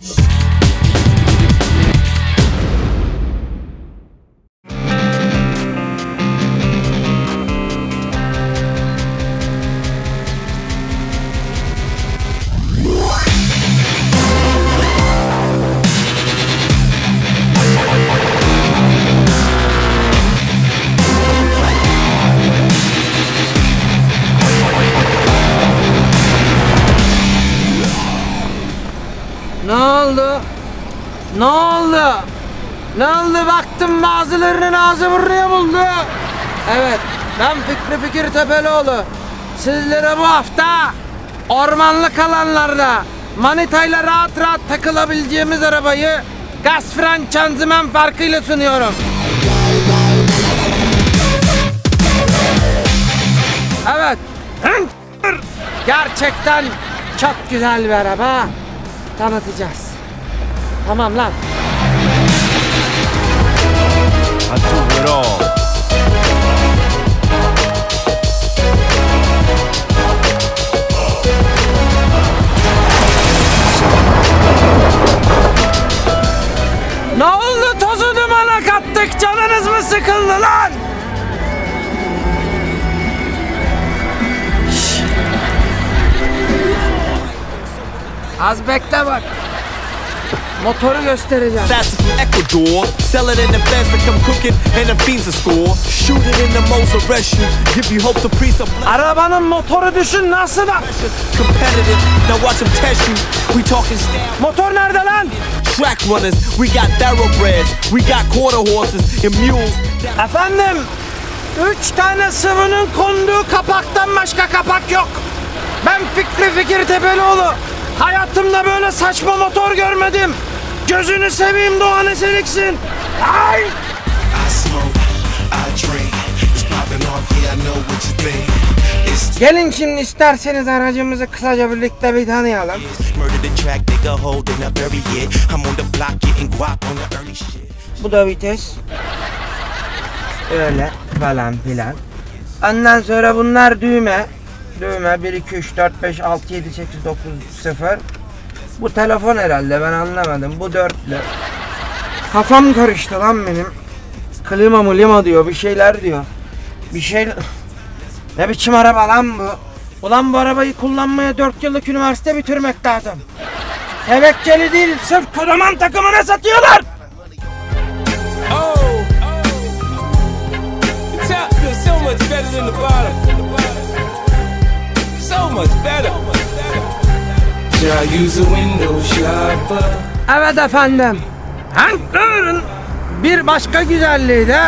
Bye. Ne oldu? Ne oldu? Ne oldu baktım bazılarının ağzı buraya buldu. Evet ben Fikri Fikir Tepelioğlu. Sizlere bu hafta ormanlık alanlarda manitayla rahat rahat takılabileceğimiz arabayı gaz fren şanzıman farkıyla sunuyorum. Evet. Gerçekten çok güzel bir araba. Tanıtacağız. Tamam lan. Az bekle bak. Motoru göstereceğim. Faster from Ecuador. Sell it in the fast like I'm cooking and the fiends a score. Shoot it in the most arrest you. Give you hope the priest of Arabanın motoru düşün nasıl da? competitive. Now watch them test you. We talking style. Motor nerede lan? Track runners. We got thoroughbreds. We got quarter horses and mules. Efendim, üç tane sıvının konduğu kapaktan başka kapak yok. Ben Fikri Fikir Tepelioğlu. Hayatımda böyle saçma motor görmedim. Gözünü seveyim Doğan Eseliksin. Ay! Gelin şimdi isterseniz aracımızı kısaca birlikte bir tanıyalım. Bu da vites. Öyle falan filan. Ondan sonra bunlar düğme. Düğme 1, 2, 3, 4, 5, 6, 7, 8, 9, 0. Bu telefon herhalde ben anlamadım. Bu dörtlü. Kafam karıştı lan benim. Klima mı lima diyor bir şeyler diyor. Bir şey... Ne biçim araba lan bu? Ulan bu arabayı kullanmaya 4 yıllık üniversite bitirmek lazım. Tevekkeli değil sırf kodaman takımına satıyorlar. Oh, so much better than the bottom. Much better. Should I use a window shopper? Evet efendim. Hankların bir başka güzelliği de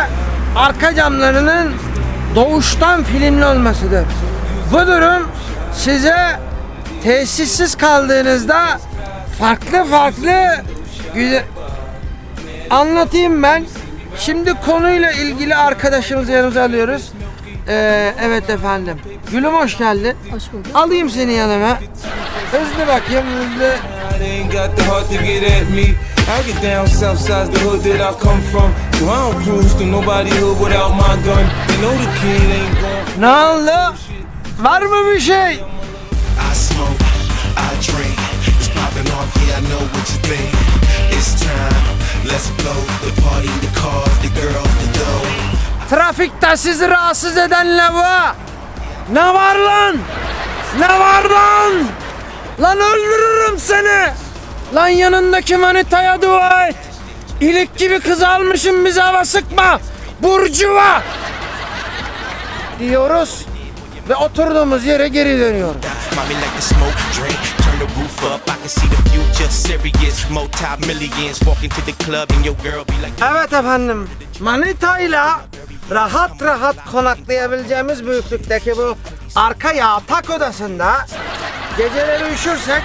arka camlarının doğuştan filmli olmasıdır. Bu durum size tesissiz kaldığınızda farklı farklı güzel... Anlatayım ben. Şimdi konuyla ilgili arkadaşımızı yanımıza alıyoruz. Ee, evet efendim. Gülüm hoş geldin. Hoş bulduk. Alayım seni yanıma. Hızlı bakayım hızlı. I get down south side the hood that I come from. So I don't cruise to nobody hood without my gun. They know the kid ain't gone. Ne oldu? Var mı bir şey? I smoke, I drink. It's popping off, yeah, I know what you think. It's time, let's blow the party, the cars, the girls, the dough. Trafikte sizi rahatsız eden lava. Ne var lan? Ne var lan? Lan öldürürüm seni. Lan yanındaki manitaya dua et. İlik gibi kız almışım bize hava sıkma. Burcuva. Diyoruz ve oturduğumuz yere geri dönüyoruz. Evet efendim. Manitayla rahat rahat konaklayabileceğimiz büyüklükteki bu arka yatak odasında geceleri üşürsek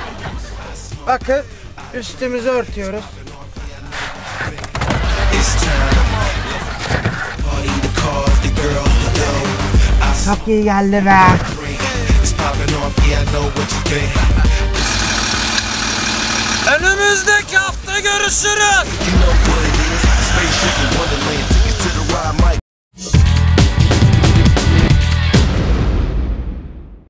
bakın üstümüzü örtüyoruz. Çok iyi geldi be. Önümüzdeki hafta görüşürüz. You know